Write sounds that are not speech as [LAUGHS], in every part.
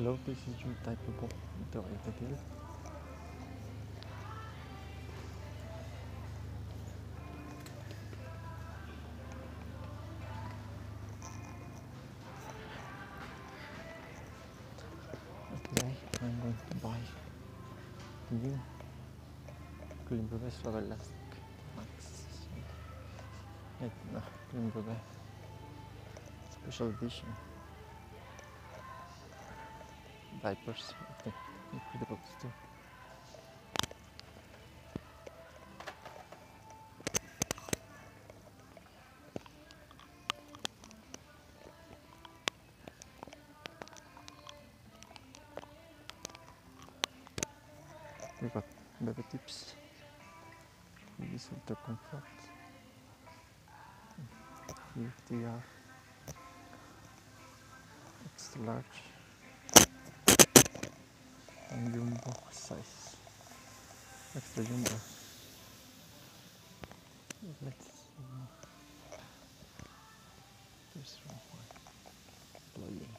love this YouTube type of book, the ideal. Today I'm going to buy new green blueberries for the last max. Etna green blueberry special edition. I think incredible too. We got baby tips. This is the comfort. UTR. Extra large. Jumbo size. Extra jumbo. Let's see. There's one.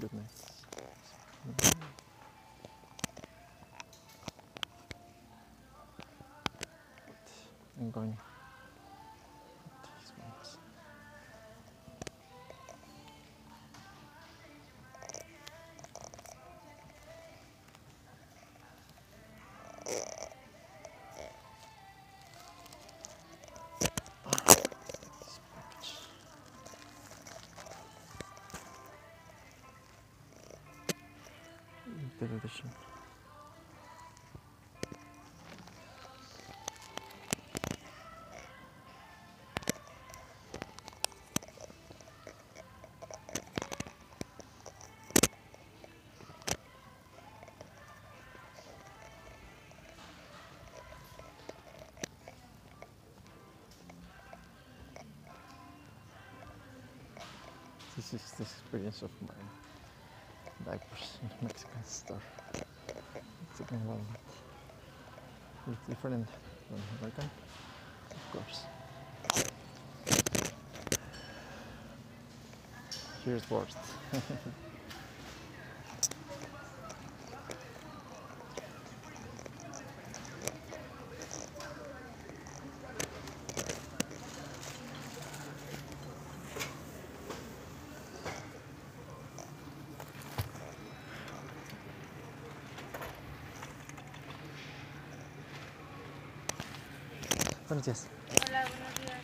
Goodness. I'm going. These This is the experience of my diapers [LAUGHS] in Mexican store. Again Walmart. It's different from American, of course. Here's worst. [LAUGHS] Buenos. Hola, buenos días.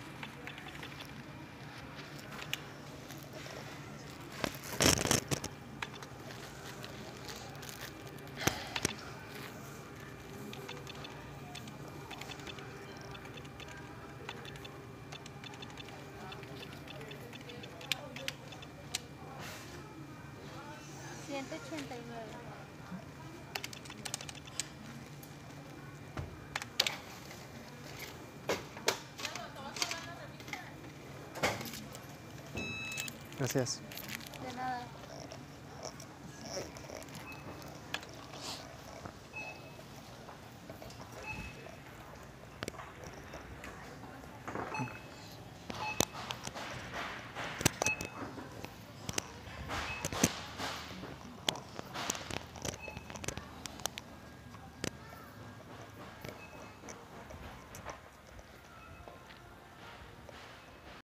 Ciento ochenta y nueve. Gracias.